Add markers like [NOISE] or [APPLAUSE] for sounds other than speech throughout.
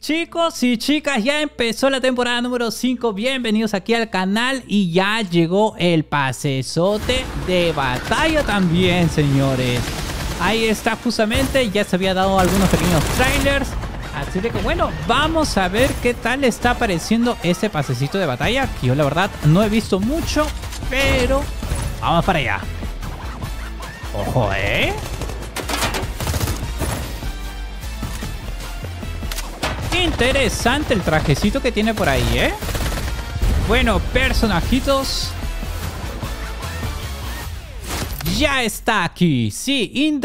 Chicos y chicas, ya empezó la temporada número 5. Bienvenidos aquí al canal y ya llegó el pasesote de batalla también, señores. Ahí está justamente, ya se había dado algunos pequeños trailers. Así de que bueno, vamos a ver qué tal está apareciendo este pasecito de batalla. Que yo la verdad no he visto mucho, pero vamos para allá. Ojo, ¿eh? Interesante el trajecito que tiene por ahí, ¿eh? Bueno, personajitos. Ya está aquí. Sí, In,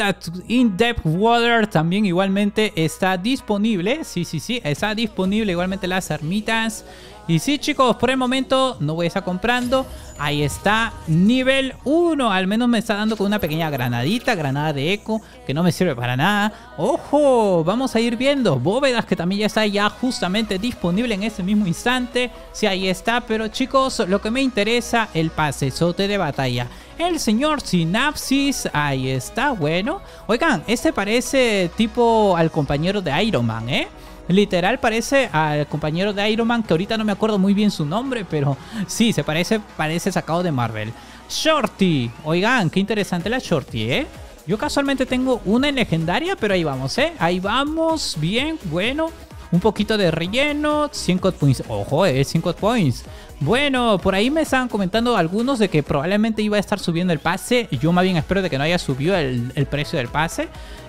In Depth Water también igualmente está disponible. Sí, sí, sí. Está disponible igualmente las ermitas. Y sí, chicos, por el momento no voy a estar comprando. Ahí está, nivel 1. Al menos me está dando con una pequeña granadita, granada de eco, que no me sirve para nada. ¡Ojo! Vamos a ir viendo. Bóvedas que también ya está ya justamente disponible en ese mismo instante. Sí, ahí está. Pero chicos, lo que me interesa, el pasesote de batalla. El señor Sinapsis, ahí está, bueno. Oigan, este parece tipo al compañero de Iron Man, ¿eh? Literal parece al compañero de Iron Man, que ahorita no me acuerdo muy bien su nombre, pero sí, se parece, parece sacado de Marvel. Shorty. Oigan, qué interesante la Shorty, ¿eh? Yo casualmente tengo una en legendaria, pero ahí vamos, ¿eh? Ahí vamos, bien, bueno. Un poquito de relleno, 100 code points. Ojo, eh, 100 code points. Bueno, por ahí me estaban comentando algunos de que probablemente iba a estar subiendo el pase. Yo más bien espero de que no haya subido el, el precio del pase.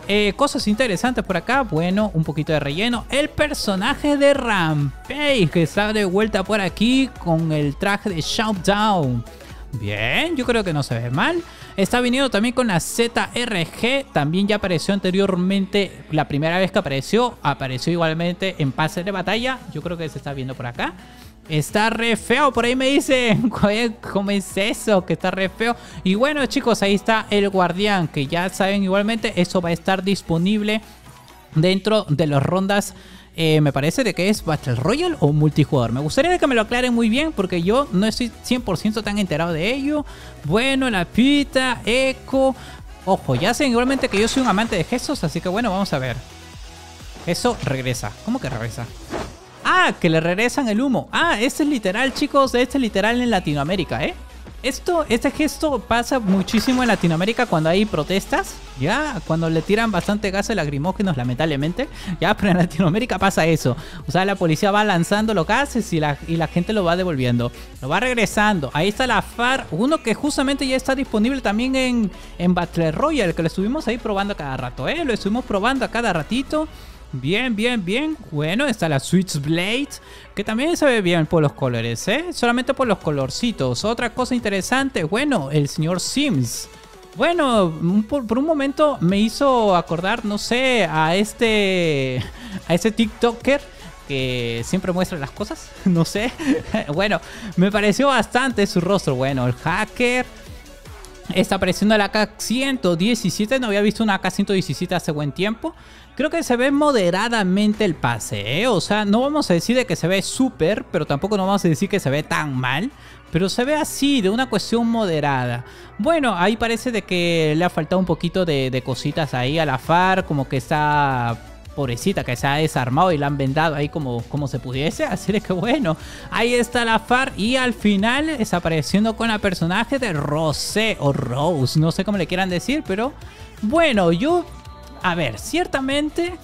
Eh, cosas interesantes por acá. Bueno, un poquito de relleno. El personaje de Rampage que está de vuelta por aquí con el traje de Shoutdown. Bien, yo creo que no se ve mal. Está viniendo también con la ZRG. También ya apareció anteriormente. La primera vez que apareció, apareció igualmente en pase de batalla. Yo creo que se está viendo por acá. Está re feo, por ahí me dicen, [LAUGHS] ¿cómo es eso? Que está re feo. Y bueno chicos, ahí está el guardián, que ya saben igualmente, eso va a estar disponible dentro de las rondas eh, me parece de que es Battle Royale o multijugador. Me gustaría que me lo aclaren muy bien porque yo no estoy 100% tan enterado de ello. Bueno, la pita, eco. Ojo, ya saben igualmente que yo soy un amante de gestos, así que bueno, vamos a ver. Eso regresa. ¿Cómo que regresa? Ah, que le regresan el humo. Ah, este es literal, chicos. Este es literal en Latinoamérica, ¿eh? Esto, este gesto pasa muchísimo en Latinoamérica cuando hay protestas, ya, cuando le tiran bastante gases lacrimógenos, lamentablemente, ya, pero en Latinoamérica pasa eso. O sea, la policía va lanzando los gases y la, y la gente lo va devolviendo, lo va regresando. Ahí está la FAR, uno que justamente ya está disponible también en, en Battle Royale, que lo estuvimos ahí probando cada rato, ¿eh? Lo estuvimos probando a cada ratito. Bien, bien, bien. Bueno, está la Switchblade, que también se ve bien por los colores, ¿eh? Solamente por los colorcitos. Otra cosa interesante, bueno, el señor Sims. Bueno, por, un momento me hizo acordar, no sé, a este, [LAUGHS] a este TikToker que siempre muestra las cosas, [LAUGHS] no sé. [LAUGHS] bueno, me pareció bastante su rostro. Bueno, el hacker. Está apareciendo la AK-117, no había visto una AK-117 hace buen tiempo. Creo que se ve moderadamente el pase, ¿eh? O sea, no vamos a decir de que se ve súper, pero tampoco no vamos a decir que se ve tan mal. Pero se ve así, de una cuestión moderada. Bueno, ahí parece de que le ha faltado un poquito de, cositas ahí a la FAR, como que está pobrecita que se ha desarmado y la han vendado ahí como, como se pudiese. [LAUGHS] Así de que bueno, ahí está la FAR y al final está apareciendo con la personaje de Rosé o Rose, no sé cómo le quieran decir, pero bueno, yo a ver, ciertamente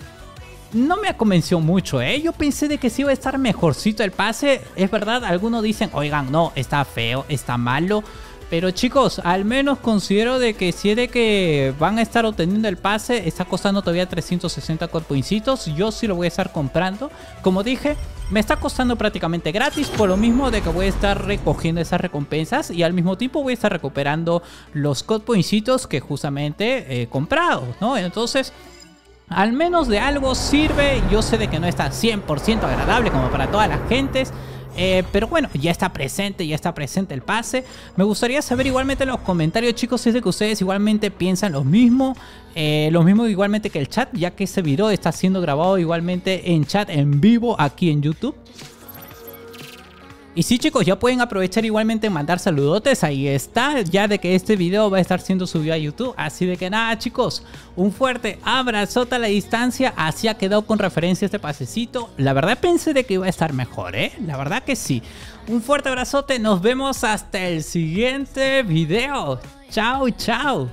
no me ha convencido mucho, ¿eh? Yo pensé de que sí iba a estar mejorcito el pase. Es verdad, algunos dicen, oigan, no, está feo, está malo. Pero chicos, al menos considero de que si es de que van a estar obteniendo el pase, está costando todavía 360 corpoincitos. Yo sí lo voy a estar comprando. Como dije, me está costando prácticamente gratis, por lo mismo de que voy a estar recogiendo esas recompensas y al mismo tiempo voy a estar recuperando los codpoincitos que justamente he comprado, ¿no? Entonces... Al menos de algo sirve, yo sé de que no está 100% agradable como para todas las gentes, eh, pero bueno, ya está presente, ya está presente el pase. Me gustaría saber igualmente en los comentarios, chicos, si es de que ustedes igualmente piensan lo mismo. Eh, lo mismo igualmente que el chat, ya que ese video está siendo grabado igualmente en chat en vivo aquí en YouTube. Y sí chicos, ya pueden aprovechar igualmente mandar saludotes, ahí está, ya de que este video va a estar siendo subido a YouTube. Así de que nada chicos, un fuerte abrazote a la distancia, así ha quedado con referencia este pasecito. La verdad pensé de que iba a estar mejor, ¿eh? La verdad que sí. Un fuerte abrazote, nos vemos hasta el siguiente video. Chao, chao.